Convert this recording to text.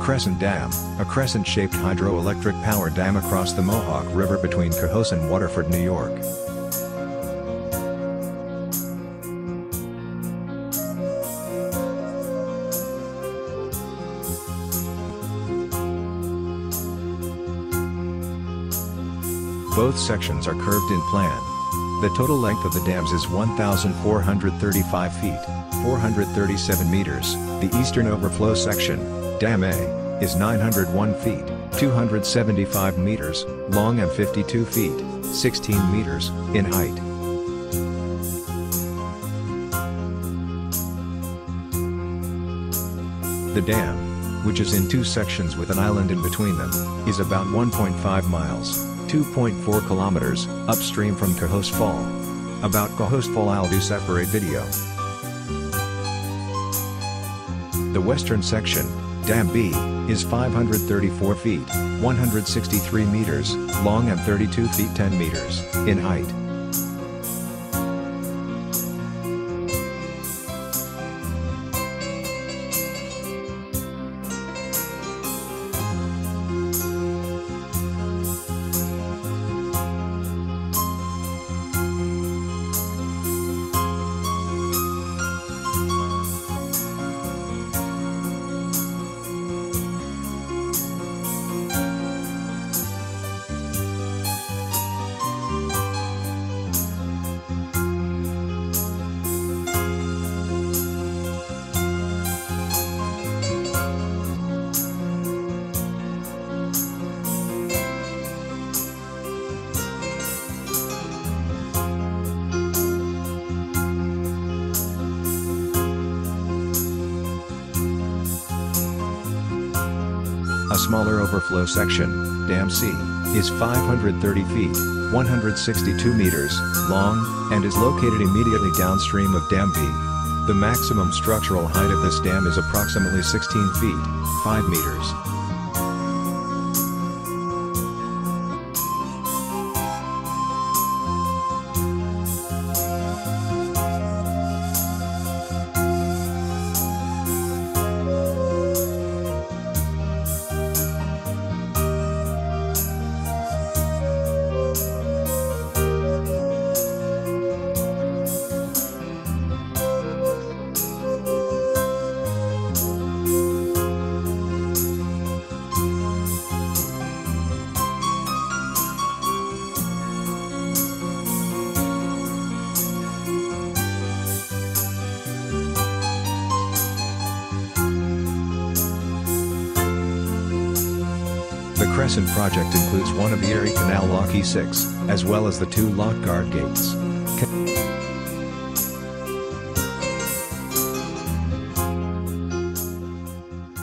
Crescent Dam, a crescent-shaped hydroelectric power dam across the Mohawk River between Cohoes and Waterford, New York. Both sections are curved in plan. The total length of the dams is 1,435 feet, 437 meters. The eastern overflow section, Dam A, is 901 feet, 275 meters, long and 52 feet, 16 meters, in height. The dam, which is in two sections with an island in between them, is about 1.5 miles, 2.4 kilometers, upstream from Cohoes Fall. About Cohoes Fall I'll do separate video. The western section, Dam B, is 534 feet, 163 meters, long and 32 feet 10 meters, in height. A smaller overflow section, Dam C, is 530 feet, 162 meters, long, and is located immediately downstream of Dam B. The maximum structural height of this dam is approximately 16 feet, 5 meters. The Crescent project includes one of the Erie Canal Lock E6, as well as the two lock guard gates.